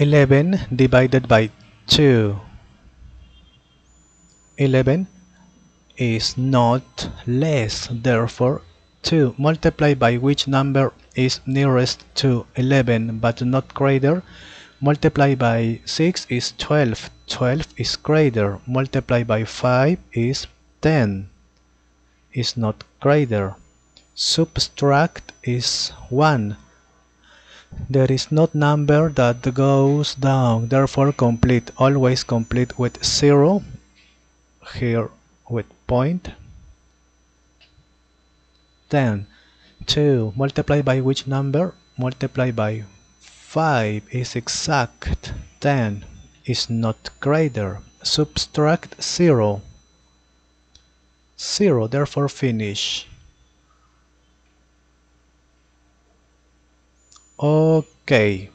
11 divided by 2. 11 is not less, therefore 2 multiplied by which number is nearest to 11 but not greater. Multiplied by 6 is 12 12 is greater. Multiplied by 5 is 10 is not greater. Subtract is 1 there is not number that goes down, therefore complete, always complete with 0, here with point. Then 2 multiplied by which number? Multiplied by 5 is exact, 10 is not greater. Subtract 0, 0, therefore finish. Okay.